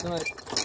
Good night.